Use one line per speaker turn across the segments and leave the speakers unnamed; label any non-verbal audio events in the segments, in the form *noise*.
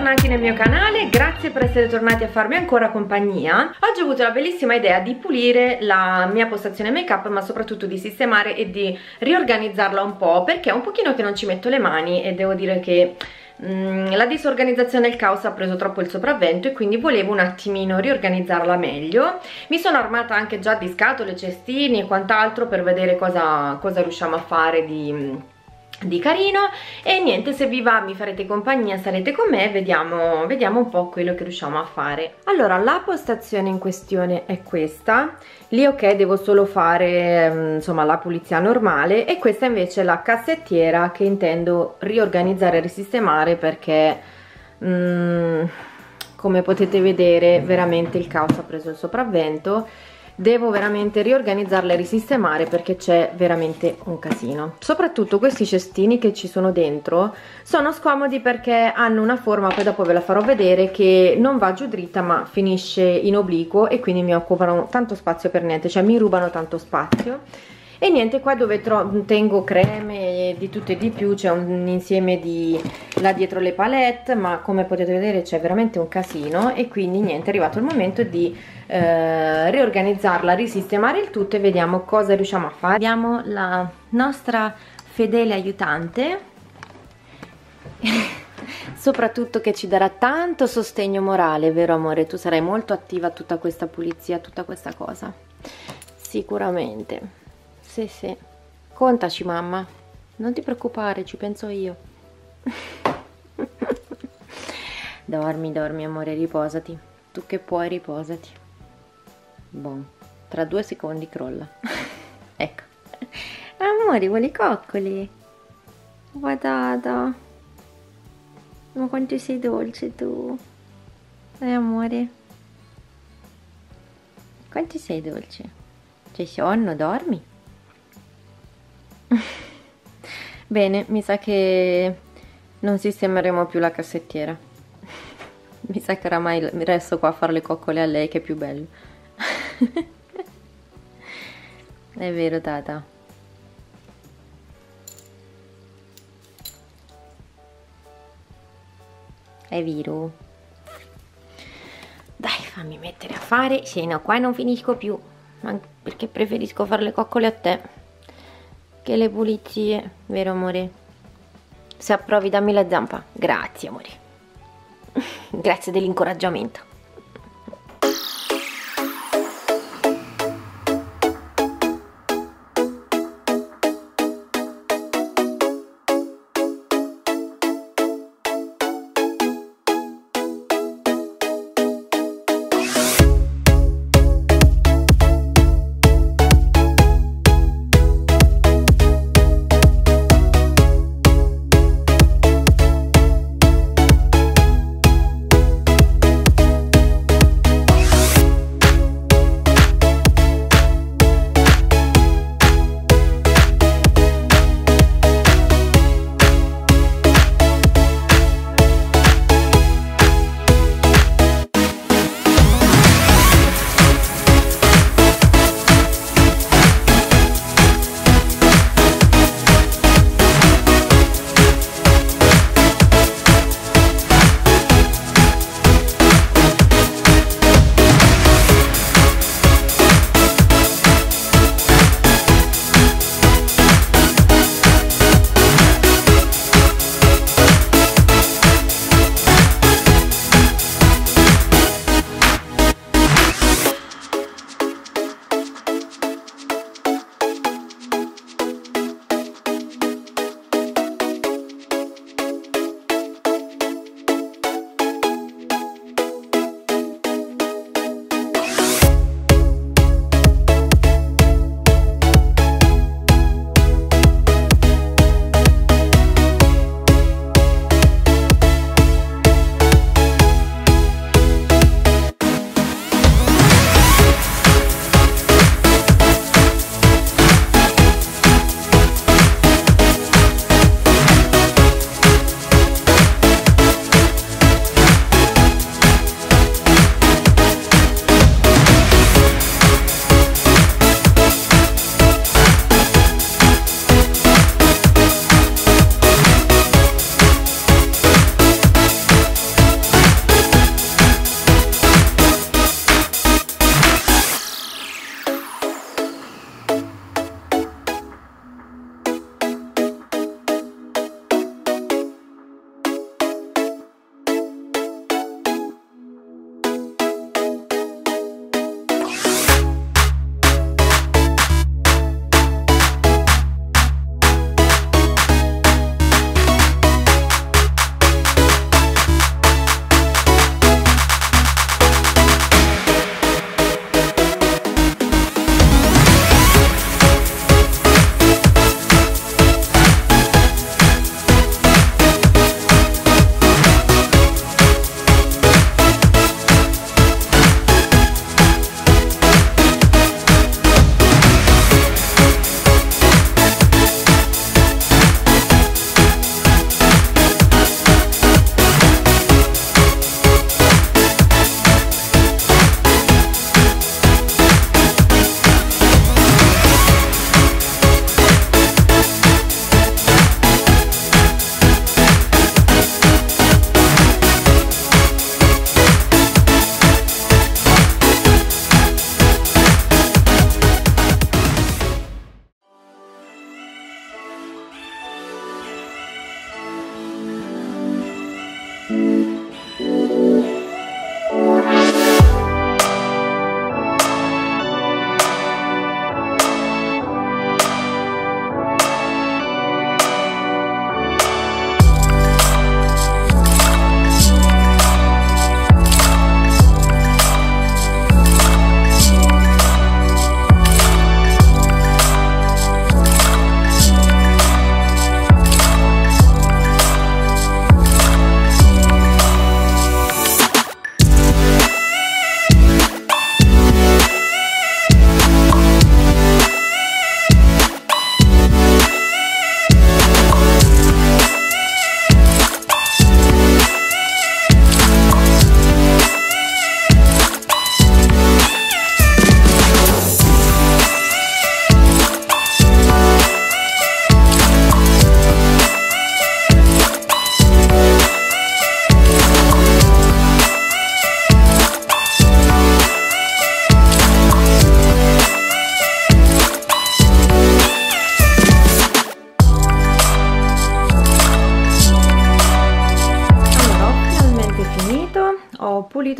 bentornati nel mio canale, grazie per essere tornati a farmi ancora compagnia. Oggi ho avuto la bellissima idea di pulire la mia postazione make up ma soprattutto di sistemare e di riorganizzarla un po' perché è un pochino che non ci metto le mani e devo dire che mm, la disorganizzazione e il caos ha preso troppo il sopravvento e quindi volevo un attimino riorganizzarla meglio. Mi sono armata anche già di scatole, cestini e quant'altro per vedere cosa, cosa riusciamo a fare di di carino. E niente se vi va mi farete compagnia sarete con me vediamo, vediamo un po' quello che riusciamo a fare. Allora la postazione in questione è questa. Lì ok devo solo fare mm, insomma la pulizia normale. E questa invece è la cassettiera che intendo riorganizzare e risistemare perché mm, come potete vedere veramente il caos ha preso il sopravvento devo veramente riorganizzarla e risistemare perché c'è veramente un casino. Soprattutto questi cestini che ci sono dentro sono scomodi perché hanno una forma poi dopo ve la farò vedere che non va giù dritta ma finisce in obliquo e quindi mi occupano tanto spazio per niente cioè mi rubano tanto spazio e niente qua dove tengo creme di tutto e di più c'è un insieme di là dietro le palette ma come potete vedere c'è veramente un casino. E quindi niente è arrivato il momento di eh, riorganizzarla risistemare il tutto e vediamo cosa riusciamo a fare. Abbiamo la nostra fedele aiutante. *laughs* Soprattutto che ci darà tanto sostegno morale vero amore? Tu sarai molto attiva a tutta questa pulizia tutta questa cosa. Sicuramente sì, sì. Contaci, mamma. Non ti preoccupare, ci penso io. *laughs* dormi, dormi, amore, riposati. Tu che puoi, riposati. Buon. Tra due secondi crolla. *laughs* ecco. Amore, vuole coccoli? Guardata. Ma quanto sei dolce tu. Eh, amore. Quanto sei dolce? C'è sonno, dormi? *laughs* Bene, mi sa che non sistemeremo più la cassettiera. *laughs* mi sa che oramai resto qua a fare le coccole a lei che è più bello. *laughs* è vero, Tata. È vero. Dai, fammi mettere a fare, se no qua non finisco più. Perché preferisco fare le coccole a te che le pulizie, vero amore? Se approvi dammi la zampa. Grazie amore. *laughs* Grazie dell'incoraggiamento.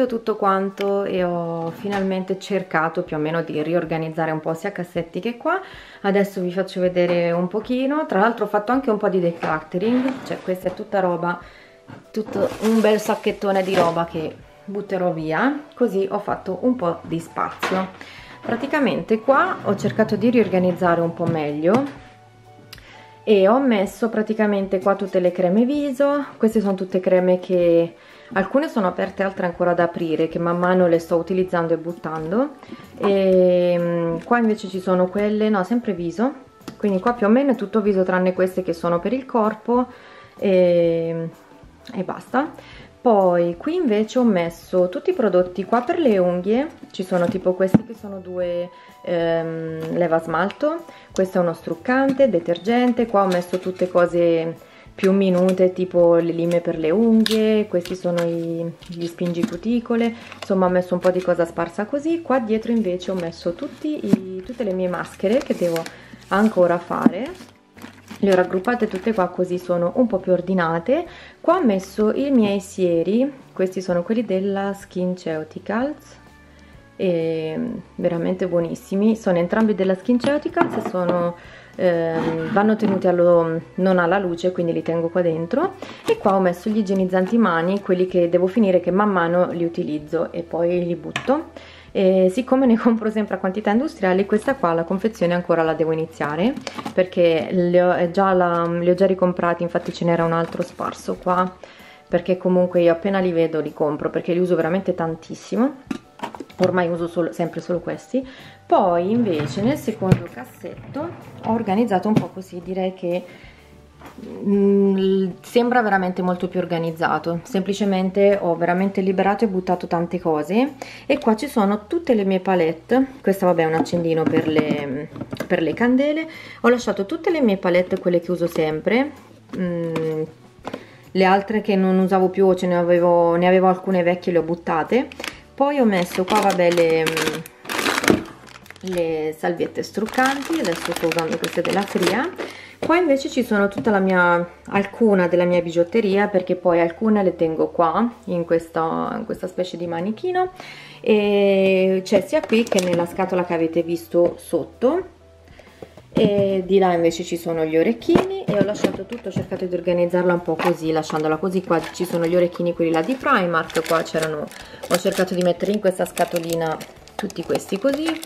Pulito tutto quanto e ho finalmente cercato più o meno di riorganizzare un po' sia cassetti che qua. Adesso vi faccio vedere un pochino. Tra l'altro ho fatto anche un po' di decluttering cioè questa è tutta roba tutto un bel sacchettone di roba che butterò via. Così ho fatto un po' di spazio. Praticamente qua ho cercato di riorganizzare un po' meglio e ho messo praticamente qua tutte le creme viso. Queste sono tutte creme che alcune sono aperte altre ancora da aprire che man mano le sto utilizzando e buttando. E mm, qua invece ci sono quelle no sempre viso. Quindi qua più o meno è tutto viso tranne queste che sono per il corpo. E, e basta. Poi qui invece ho messo tutti i prodotti qua per le unghie. Ci sono tipo questi che sono due ehm, leva smalto. Questo è uno struccante, detergente. Qua ho messo tutte cose più minute tipo le lime per le unghie questi sono i, gli spingi cuticole. Insomma ho messo un po' di cosa sparsa così. Qua dietro invece ho messo i, tutte le mie maschere che devo ancora fare. Le ho raggruppate tutte qua così sono un po' più ordinate. Qua ho messo i miei sieri. Questi sono quelli della Skin Ceuticals. E veramente buonissimi. Sono entrambi della Skin Ceuticals e sono ehm, vanno tenuti allo, non alla luce quindi li tengo qua dentro. E qua ho messo gli igienizzanti mani quelli che devo finire che man mano li utilizzo e poi li butto. E siccome ne *laughs* compro sempre a quantità industriali questa qua la confezione ancora la devo iniziare perché le ho già, la, li ho già ricomprati infatti ce n'era un altro sparso qua perché comunque io appena li vedo li compro perché li uso veramente tantissimo ormai uso solo, sempre solo questi. Poi invece nel secondo cassetto ho organizzato un po' così direi che Mm, sembra veramente molto più organizzato. Semplicemente ho veramente liberato e buttato tante cose. E qua ci sono tutte le mie palette. Questo vabbè è un accendino per le, per le candele. Ho lasciato tutte le mie palette quelle che uso sempre. Mm, le altre che non usavo più ce ne avevo, ne avevo alcune vecchie le ho buttate poi ho messo qua vabbè le, le salviette struccanti adesso sto usando queste della Cria qua invece ci sono tutta la mia alcuna della mia bigiotteria perché poi alcune le tengo qua in questa, in questa specie di manichino. E c'è sia qui che nella scatola che avete visto sotto e di là invece ci sono gli orecchini e ho lasciato tutto, ho cercato di organizzarla un po' così, lasciandola così, qua ci sono gli orecchini quelli là di Primark, qua c'erano, ho cercato di mettere in questa scatolina tutti questi così.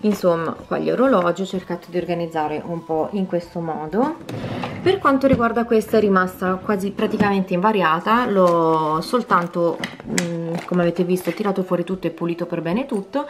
Insomma qua gli orologi ho cercato di organizzare un po' in questo modo. Per quanto riguarda questa è rimasta quasi praticamente invariata l'ho soltanto mm, come avete visto tirato fuori tutto e pulito per bene tutto.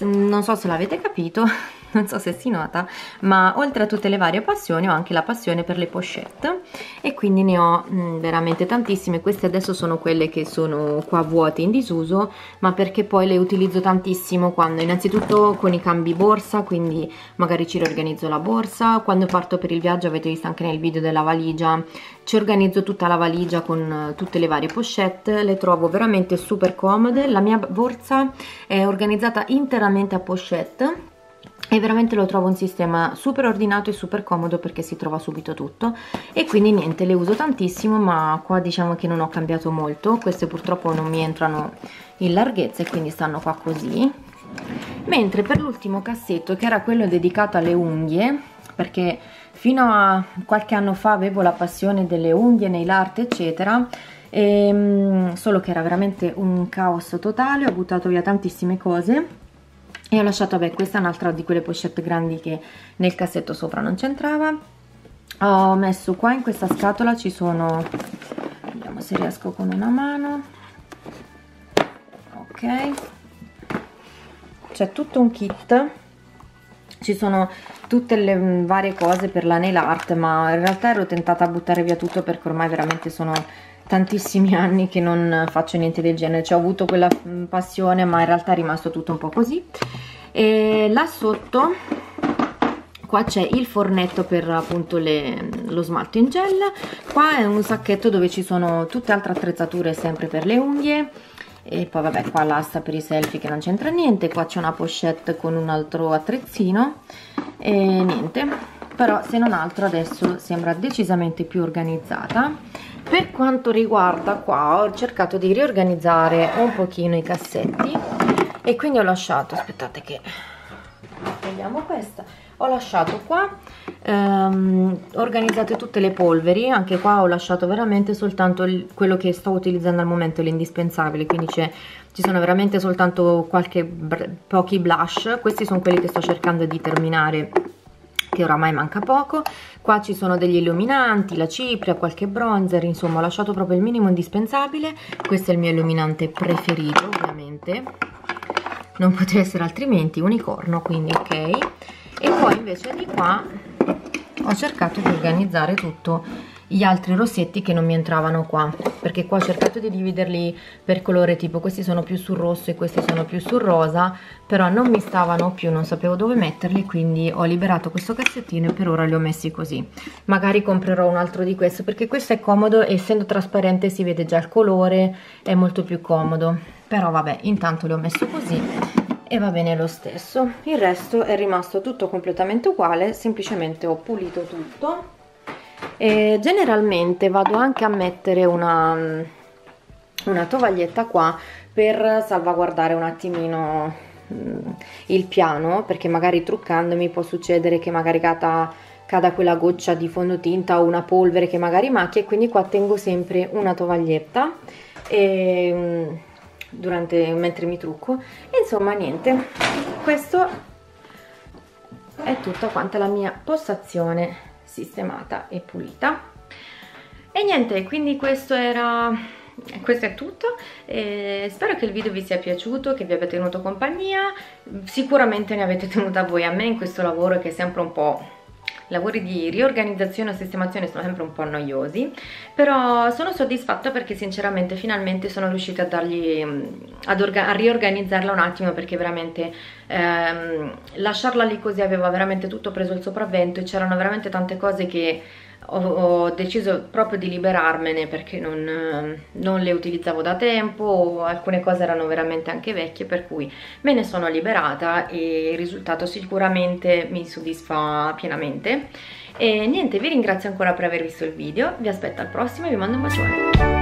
Non so se l'avete capito non so se si nota ma oltre a tutte le varie passioni ho anche la passione per le pochette. E quindi ne ho mh, mm, veramente tantissime. Queste adesso sono quelle che sono qua vuote in disuso ma perché poi le utilizzo tantissimo quando innanzitutto con i cambi borsa quindi magari ci riorganizzo la borsa. Quando parto per il viaggio avete visto anche nel video della valigia ci organizzo tutta la valigia con tutte le varie pochette le trovo veramente super comode. La mia borsa è organizzata interamente a pochette e veramente lo trovo un sistema super ordinato e super comodo perché si trova subito tutto. E quindi niente le uso tantissimo ma qua diciamo che non ho cambiato molto. Queste purtroppo non mi entrano in larghezza e quindi stanno qua così. Mentre per l'ultimo cassetto che era quello dedicato alle unghie perché fino a qualche anno fa avevo la passione delle unghie, nail art eccetera e, ehm, solo che era veramente un caos totale ho buttato via tantissime cose e ho lasciato, vabbè, questa è un'altra di quelle pochette grandi che nel cassetto sopra non c'entrava. Ho messo qua in questa scatola ci sono vediamo se riesco con una mano. Ok. C'è tutto un kit. Ci sono tutte le varie cose per la nail art ma in realtà ero tentata a buttare via tutto perché ormai veramente sono tantissimi anni che non faccio niente del genere. Cioè ho avuto quella mm, passione ma in realtà è rimasto tutto un po' così. E là sotto qua c'è il fornetto per appunto le, lo smalto in gel. Qua è un sacchetto dove ci sono tutte altre attrezzature sempre per le unghie. E poi vabbè qua l'asta per i selfie che non c'entra niente. Qua c'è una pochette con un altro attrezzino. E niente. Però se non altro adesso sembra decisamente più organizzata per quanto riguarda qua ho cercato di riorganizzare un pochino i cassetti e quindi ho lasciato aspettate che togliamo questa ho lasciato qua ehm, organizzate tutte le polveri anche qua ho lasciato veramente soltanto il, quello che sto utilizzando al momento l'indispensabile quindi ci sono veramente soltanto qualche pochi blush questi sono quelli che sto cercando di terminare che oramai manca poco. Qua ci sono degli illuminanti la cipria qualche bronzer insomma ho lasciato proprio il minimo indispensabile. Questo è il mio illuminante preferito ovviamente. Non poteva essere altrimenti unicorno quindi ok. E poi invece di qua ho cercato di organizzare tutto gli altri rossetti che non mi entravano qua perché qua ho cercato di dividerli per colore tipo questi sono più sul rosso e questi sono più sul rosa però non mi stavano più non sapevo dove metterli quindi ho liberato questo cassettino e per ora li ho messi così. Magari comprerò un altro di questo perché questo è comodo essendo trasparente si vede già il colore è molto più comodo. Però vabbè intanto li ho messo così e va bene lo stesso. Il resto è rimasto tutto completamente uguale semplicemente ho pulito tutto e generalmente vado anche a mettere una, una tovaglietta qua per salvaguardare un attimino mm, il piano perché magari truccandomi può succedere che magari cada, cada quella goccia di fondotinta o una polvere che magari macchia e quindi qua tengo sempre una tovaglietta e, mm, durante, mentre mi trucco. Insomma niente questo è tutta quanta la mia postazione sistemata e pulita. E niente quindi questo era questo è tutto. Eh, spero che il video vi sia piaciuto che vi abbia tenuto compagnia. Sicuramente ne avete tenuta voi a me in questo lavoro che è sempre un po' lavori di riorganizzazione o sistemazione sono sempre un po' noiosi però sono soddisfatta perché sinceramente finalmente sono riuscita a dargli ad a riorganizzarla un attimo perché veramente ehm, lasciarla lì così aveva veramente tutto preso il sopravvento e c'erano veramente tante cose che ho, ho, deciso proprio di liberarmene perché non, non, le utilizzavo da tempo, alcune cose erano veramente anche vecchie per cui me ne sono liberata e il risultato sicuramente mi soddisfa pienamente. E niente vi ringrazio ancora per aver visto il video vi aspetto al prossimo e vi mando un bacione